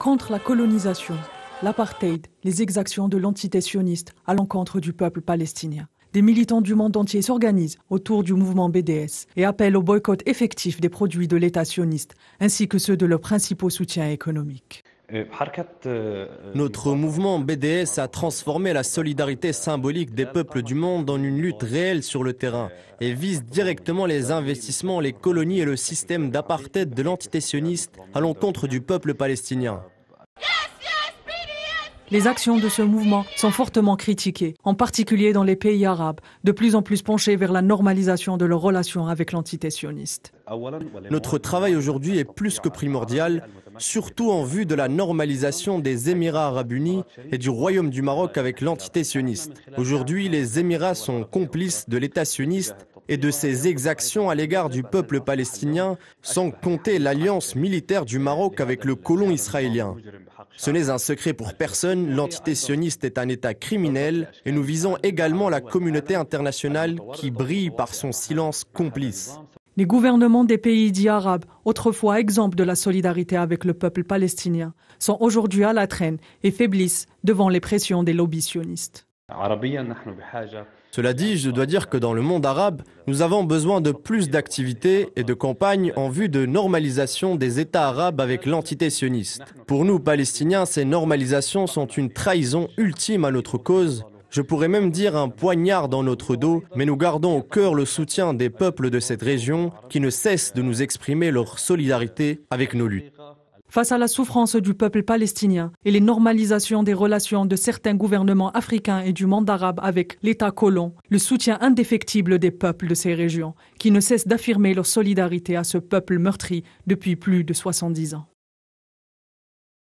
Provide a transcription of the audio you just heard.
Contre la colonisation, l'apartheid, les exactions de l'entité sioniste à l'encontre du peuple palestinien. Des militants du monde entier s'organisent autour du mouvement BDS et appellent au boycott effectif des produits de l'État sioniste, ainsi que ceux de leurs principaux soutiens économiques. Notre mouvement BDS a transformé la solidarité symbolique des peuples du monde en une lutte réelle sur le terrain et vise directement les investissements, les colonies et le système d'apartheid de l'entité sioniste à l'encontre du peuple palestinien. Les actions de ce mouvement sont fortement critiquées, en particulier dans les pays arabes, de plus en plus penchés vers la normalisation de leurs relations avec l'entité sioniste. Notre travail aujourd'hui est plus que primordial, surtout en vue de la normalisation des Émirats arabes unis et du Royaume du Maroc avec l'entité sioniste. Aujourd'hui, les Émirats sont complices de l'État sioniste et de ses exactions à l'égard du peuple palestinien, sans compter l'alliance militaire du Maroc avec le colon israélien. Ce n'est un secret pour personne, l'entité sioniste est un État criminel et nous visons également la communauté internationale qui brille par son silence complice. Les gouvernements des pays dits arabes, autrefois exemples de la solidarité avec le peuple palestinien, sont aujourd'hui à la traîne et faiblissent devant les pressions des lobbies sionistes. Cela dit, je dois dire que dans le monde arabe, nous avons besoin de plus d'activités et de campagnes en vue de normalisation des États arabes avec l'entité sioniste. Pour nous, Palestiniens, ces normalisations sont une trahison ultime à notre cause. Je pourrais même dire un poignard dans notre dos, mais nous gardons au cœur le soutien des peuples de cette région qui ne cessent de nous exprimer leur solidarité avec nos luttes. Face à la souffrance du peuple palestinien et les normalisations des relations de certains gouvernements africains et du monde arabe avec l'État colon, le soutien indéfectible des peuples de ces régions, qui ne cessent d'affirmer leur solidarité à ce peuple meurtri depuis plus de 70 ans.